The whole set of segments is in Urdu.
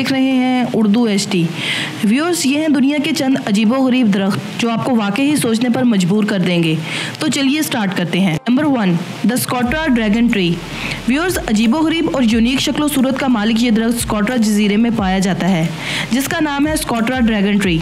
دیکھ رہے ہیں اردو ایس ٹی۔ ویورز یہ ہیں دنیا کے چند عجیب و غریب درخت جو آپ کو واقعی ہی سوچنے پر مجبور کر دیں گے۔ تو چلیے سٹارٹ کرتے ہیں۔ Number one the Socotra dragon tree viewers عجیب و غریب اور یونیک شکل و صورت کا مالک یہ درخت اسکوٹرا جزیرے میں پایا جاتا ہے، جس کا نام ہے اسکوٹرا ڈریگن ٹری۔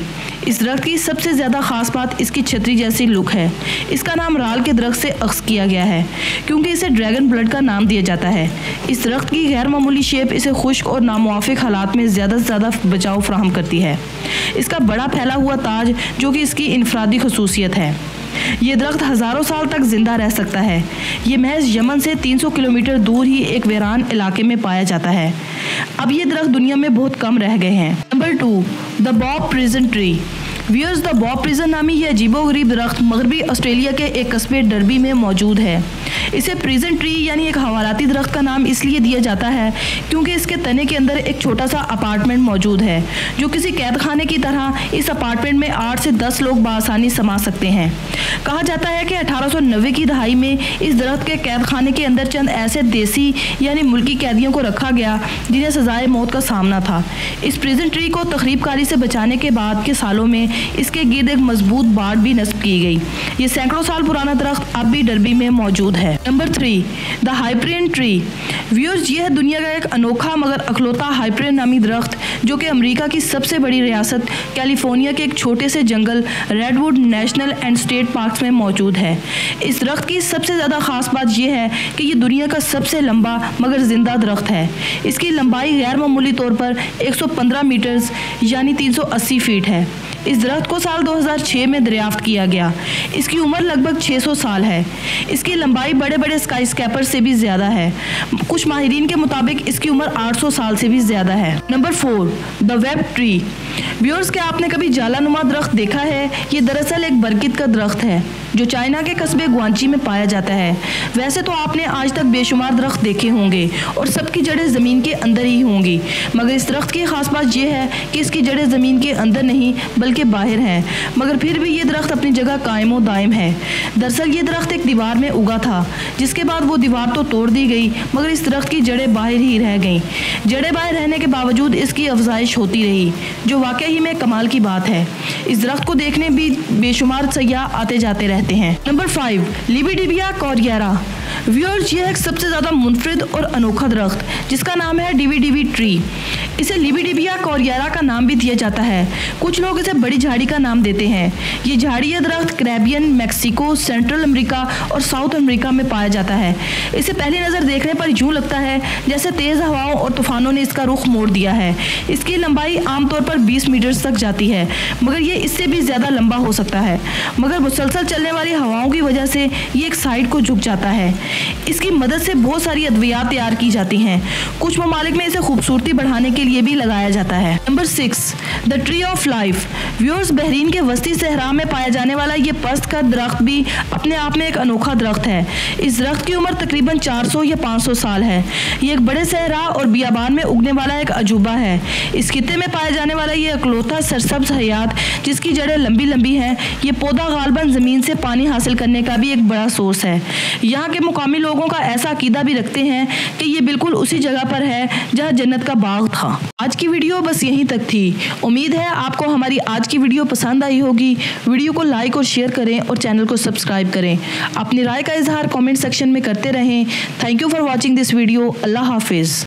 اس درخت کی سب سے زیادہ خاص بات اس کی چھتری جیسی لک ہے۔ اس کا نام رال کے درخت سے اخذ کیا گیا ہے، کیونکہ اسے ڈریگن بلڈ کا نام دیا جاتا ہے۔ اس درخت کی غیر معمولی شیپ اسے خشک اور ناموافق حالات میں زیادہ سے زیادہ بچاؤ فراہم کرتی ہے۔ اس کا بڑا پھیلا ہوا تاج جو کہ اس کی انفرادی خصوصیت ہے۔ یہ درخت ہزاروں سال تک زندہ رہ سکتا ہے۔ یہ محض یمن سے تین سو کلومیٹر دور ہی ایک ویران علاقے میں پایا جاتا ہے۔ اب یہ درخت دنیا میں بہت کم رہ گئے ہیں۔ نمبر ٹو دا باب پریزن ٹری۔ ویئرز دا باب پریزن نامی یہ عجیب و غریب درخت مغربی آسٹریلیا کے ایک قصبے ڈربی میں موجود ہے اسے پریزن ٹری یعنی ایک حوالاتی درخت کا نام اس لیے دیا جاتا ہے کیونکہ اس کے تنے کے اندر ایک چھوٹا سا اپارٹمنٹ موجود ہے جو کسی قید خانے کی طرح اس اپارٹمنٹ میں آٹھ سے دس لوگ بآسانی سما سکتے ہیں کہا جاتا ہے کہ اٹھارہ سو نوے کی دہائی میں اس درخت کے قید خانے کے اندر چند ایسے دیسی یعنی ملکی قیدیوں کو رکھا گیا جنہیں سزائے موت کا سامنا تھا اس پریزن ٹری کو تقریب کاری سے بچانے کے بعد کے سالوں میں اس کے گرد ایک مضبوط باڑ بھی نصب کی گئی۔ یہ سینکڑوں سال پرانا درخت اب بھی ڈربی میں موجود ہے۔ Number three the Hyperion tree. Viewers, یہ ہے دنیا کا ایک انوکھا مگر اکلوتا ہائپرین نامی درخت جو کہ امریکہ کی سب سے بڑی ریاست کیلیفورنیا کے ایک چھوٹے سے جنگل Redwood National and State Parks میں موجود ہے۔ اس درخت کی سب سے زیادہ خاص بات یہ ہے کہ یہ دنیا کا سب سے لمبا مگر زندہ درخت ہے۔ اس کی لمبائی غیر معمولی طور پر ایک سو پندرہ میٹرز یعنی تین سو اسی فیٹ ہے۔ اس درخت کو سال دو ہزار چھ میں دریافت کیا گیا۔ اس کی عمر لگ بھگ چھ سو سال ہے۔ اس کی لمبائی بڑے بڑے اسکائی اسکیپر سے بھی زیادہ ہے۔ کچھ ماہرین کے مطابق اس کی عمر آٹھ سو سال سے بھی زیادہ ہے۔ Number four the web tree. Viewers کیا آپ نے کبھی جالا نما درخت دیکھا ہے؟ یہ دراصل ایک برکت کا درخت ہے، جو چائنا کے قصبے گوانچی میں پایا جاتا ہے۔ ویسے تو آپ نے آج تک بے شمار درخت دیکھے ہوں گے اور سب کی جڑیں زمین کے اندر ہی ہوں گی۔ مگر اس درخت کی خاص بات یہ ہے کہ اس کی جڑیں زمین کے اندر نہیں، بلکہ باہر ہیں۔ مگر پھر بھی یہ درخت اپنی جگہ قائم و دائم ہے۔ دراصل یہ درخت ایک دیوار میں اگا تھا، جس کے بعد وہ دیوار تو توڑ دی گئی، مگر اس درخت کی جڑیں باہر ہی رہ گئیں۔ جڑیں باہر رہنے کے باوجود اس کی افزائش ہوتی رہی، جو ہی میں کمال کی بات ہے۔ اس درخت کو دیکھنے بھی بے شمار سیاح آتے جاتے رہتے ہیں۔ Number five libidibia coriaria viewers یہ جی ایک سب سے زیادہ منفرد اور انوکھا درخت، جس کا نام ہے ڈی وی ڈی وی ٹری۔ اسے لیبی ڈیبیا کوریرا کا نام بھی دیا جاتا ہے۔ کچھ لوگ اسے بڑی جھاڑی کا نام دیتے ہیں۔ یہ جھاڑی یا درخت کریبین، میکسیکو، سینٹرل امریکہ اور ساؤتھ امریکہ میں پایا جاتا ہے۔ اسے پہلی نظر دیکھنے پر یوں لگتا ہے جیسے تیز ہواؤں اور طوفانوں نے اس کا رخ موڑ دیا ہے۔ اس کی لمبائی عام طور پر بیس میٹرز تک جاتی ہے، مگر یہ اس سے بھی زیادہ لمبا ہو سکتا ہے۔ مگر مسلسل چلنے والی ہواؤں کی وجہ سے یہ ایک سائڈ کو جھک جاتا ہے۔ اس کی مدد سے بہت ساری ادویات تیار کی جاتی ہیں۔ کچھ ممالک میں اسے خوبصورتی بڑھانے کے لیے بھی لگایا جاتا ہے۔ Number six the tree of life. Viewers Bahrain کے وسطی صحرا میں پایا جانے والا یہ پست کا درخت بھی اپنے آپ میں ایک انوکھا درخت ہے۔ اس درخت کی عمر تقریباً چار سو یا پانچ سو سال ہے۔ یہ ایک بڑے صحرا اور بیابان میں اگنے والا ایک عجوبہ ہے۔ اس خطے میں پایا جانے والا یہ اکلوتا سرسبز حیات، جس کی جڑیں لمبی لمبی ہیں، یہ پودا غالباً زمین سے پانی حاصل کرنے کا بھی ایک بڑا سورس ہے۔ یہاں کے مقامی لوگوں کا ایسا عقیدہ بھی رکھتے ہیں کہ یہ بالکل اسی جگہ پر ہے جہاں جنت کا باغ تھا۔ آج کی ویڈیو بس یہیں تک تھی۔ امید ہے آپ کو ہماری آج کی ویڈیو پسند آئی ہوگی۔ ویڈیو کو لائک اور شیئر کریں اور چینل کو سبسکرائب کریں۔ اپنی رائے کا اظہار کامنٹ سیکشن میں کرتے رہیں۔ Thank you for watching this video اللہ حافظ۔